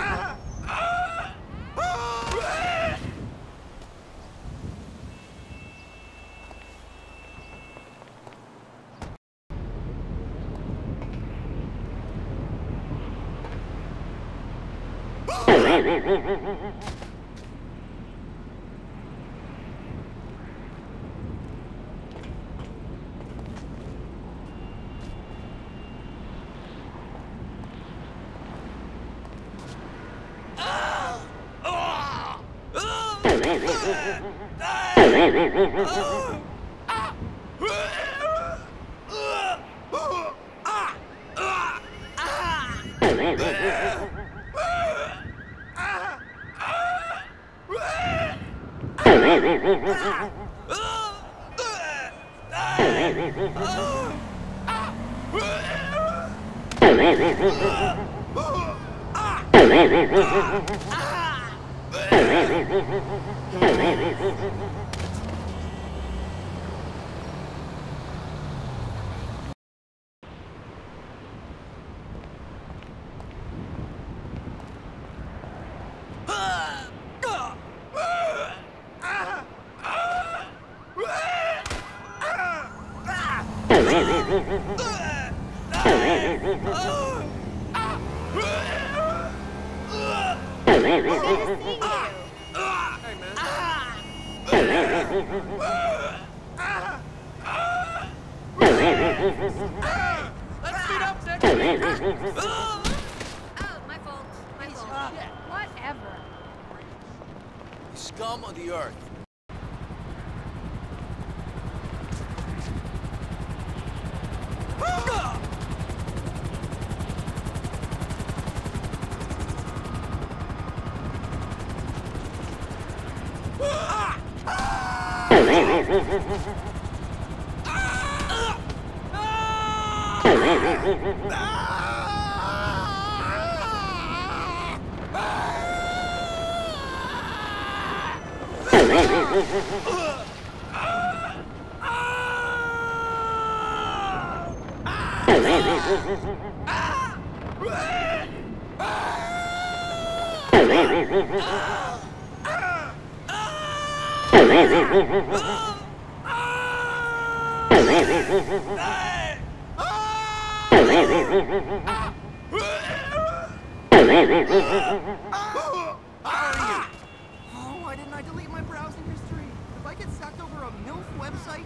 Ah! Oh, my Scum of the earth. Ah! Oh, why didn't I delete my browsing history? If I get sucked over a MILF website?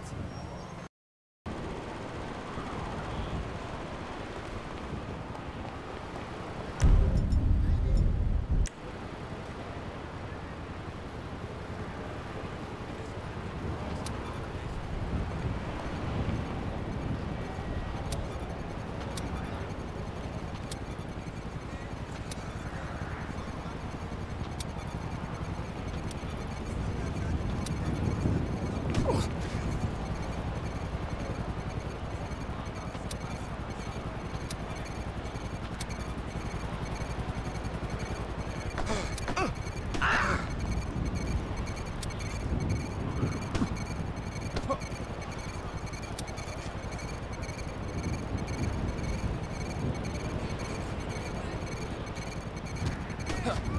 Ah!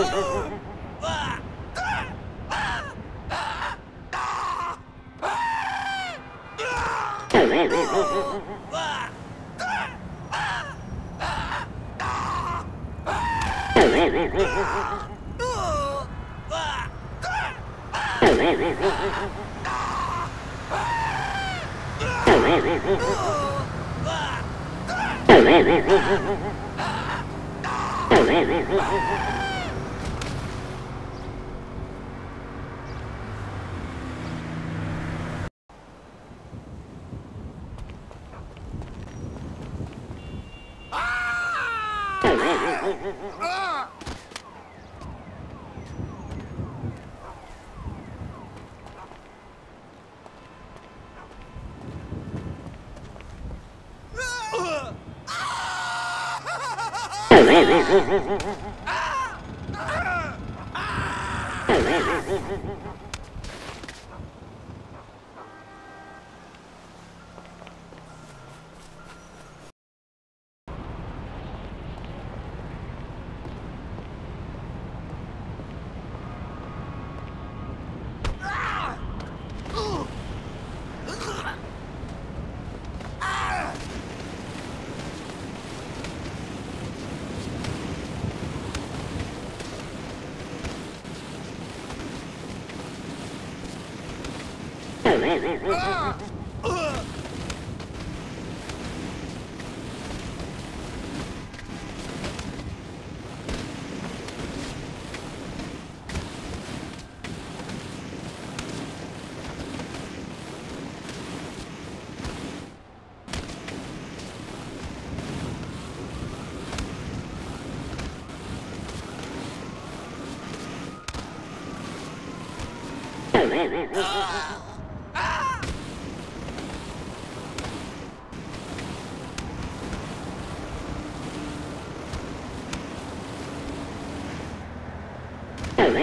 Oh! Oh my Ah!